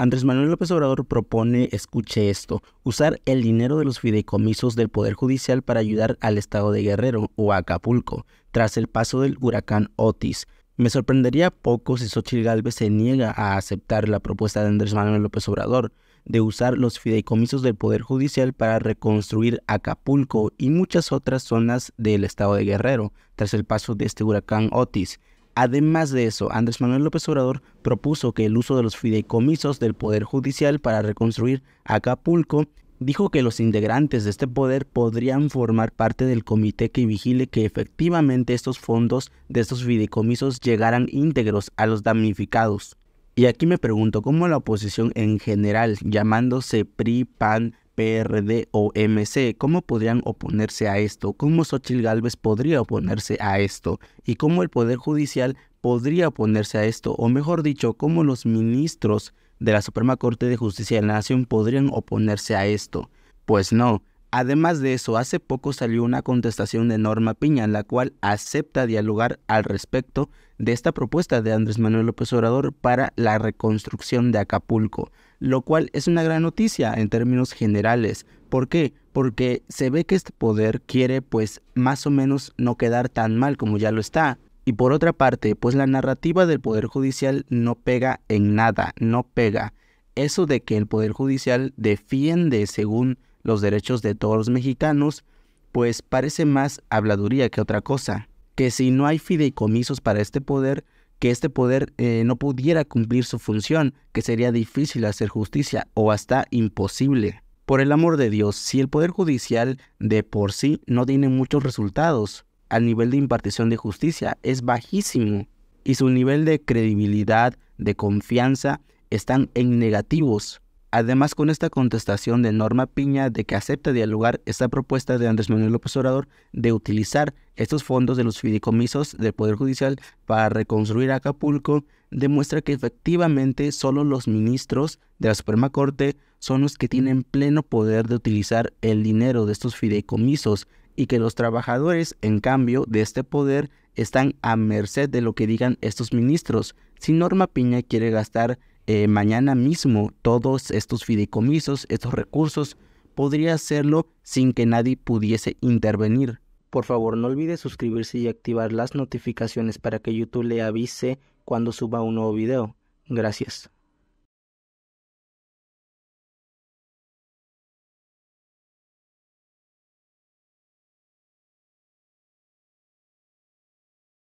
Andrés Manuel López Obrador propone, escuche esto, usar el dinero de los fideicomisos del Poder Judicial para ayudar al estado de Guerrero o Acapulco, tras el paso del huracán Otis. Me sorprendería poco si Xochitl Gálvez se niega a aceptar la propuesta de Andrés Manuel López Obrador de usar los fideicomisos del Poder Judicial para reconstruir Acapulco y muchas otras zonas del estado de Guerrero, tras el paso de este huracán Otis. Además de eso, Andrés Manuel López Obrador propuso que el uso de los fideicomisos del Poder Judicial para reconstruir Acapulco dijo que los integrantes de este poder podrían formar parte del comité que vigile que efectivamente estos fondos de estos fideicomisos llegaran íntegros a los damnificados. Y aquí me pregunto cómo la oposición en general, llamándose PRI, PAN, PRD o MC, ¿cómo podrían oponerse a esto? ¿Cómo Xochitl Gálvez podría oponerse a esto? ¿Y cómo el Poder Judicial podría oponerse a esto? O mejor dicho, ¿cómo los ministros de la Suprema Corte de Justicia de la Nación podrían oponerse a esto? Pues no. Además de eso, hace poco salió una contestación de Norma Piña, la cual acepta dialogar al respecto de esta propuesta de Andrés Manuel López Obrador para la reconstrucción de Acapulco lo cual es una gran noticia en términos generales. ¿Por qué? Porque se ve que este poder quiere pues más o menos no quedar tan mal como ya lo está. Y por otra parte, pues la narrativa del Poder Judicial no pega en nada, no pega. Eso de que el Poder Judicial defiende según los derechos de todos los mexicanos, pues parece más habladuría que otra cosa. Que si no hay fideicomisos para este poder, que este poder eh, no pudiera cumplir su función, que sería difícil hacer justicia o hasta imposible. Por el amor de Dios, si el Poder Judicial de por sí no tiene muchos resultados, al nivel de impartición de justicia es bajísimo y su nivel de credibilidad, de confianza, están en negativos. Además, con esta contestación de Norma Piña de que acepta dialogar esta propuesta de Andrés Manuel López Obrador de utilizar estos fondos de los fideicomisos del Poder Judicial para reconstruir Acapulco, demuestra que efectivamente solo los ministros de la Suprema Corte son los que tienen pleno poder de utilizar el dinero de estos fideicomisos y que los trabajadores, en cambio, de este poder están a merced de lo que digan estos ministros. Si Norma Piña quiere gastar eh, mañana mismo todos estos fideicomisos, estos recursos, podría hacerlo sin que nadie pudiese intervenir. Por favor, no olvide suscribirse y activar las notificaciones para que YouTube le avise cuando suba un nuevo video. Gracias.